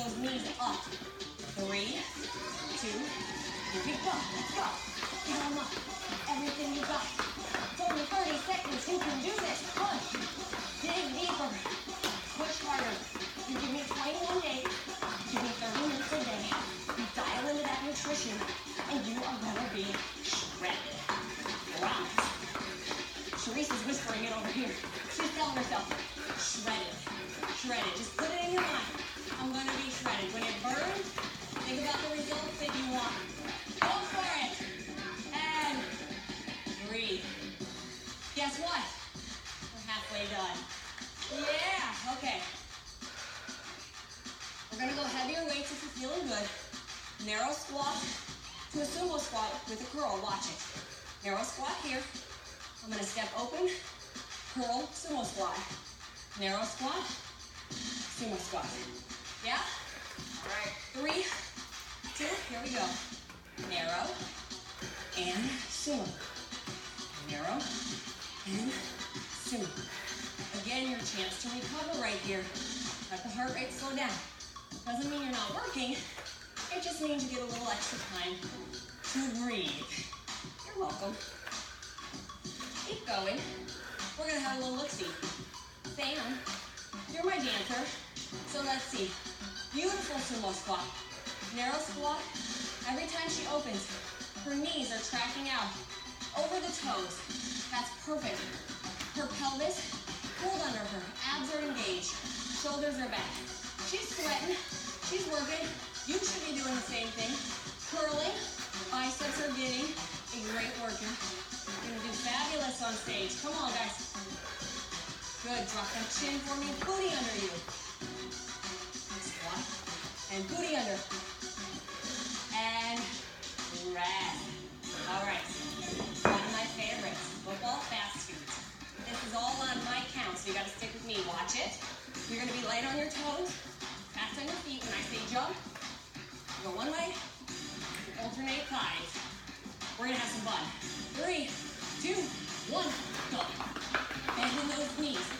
those knees up. Three, two, here we go. Let's go. Get them up. Everything you got. It's only 30 seconds. You can do this. Push. Dig deeper. Push harder. You give me 21 days. Give me 30 minutes a day. You dial into that nutrition, and you are gonna be shredded. Promise. Sharice is whispering it over here. She's telling herself, shredded, shredded. Just put it in your mind. When it burns, think about the results that you want. Go for it. And breathe. Guess what? We're halfway done. Yeah, okay. We're gonna go heavier weights if you're feeling good. Narrow squat to a sumo squat with a curl. Watch it. Narrow squat here. I'm gonna step open, curl, sumo squat. Narrow squat, sumo squat. Yeah? Three, two, here we go. Narrow and sumo. Narrow and sumo. Again, your chance to recover right here. Let the heart rate slow down. Doesn't mean you're not working. It just means you get a little extra time to breathe. You're welcome. Keep going. We're gonna have a little look-see. Sam, you're my dancer. So let's see. Beautiful sumo squat. Narrow squat. Every time she opens, her knees are tracking out over the toes. That's perfect. Her pelvis pulled under her. Abs are engaged. Shoulders are back. She's sweating. She's working. You should be doing the same thing. Curling. Biceps are getting a great workout. You're gonna do fabulous on stage. Come on, guys. Good. Drop that chin for me. Booty Watch it. You're gonna be light on your toes, fast on your feet. When I say jump, go one way, alternate sides. We're gonna have some fun. Three, two, one, go. Bend in those knees.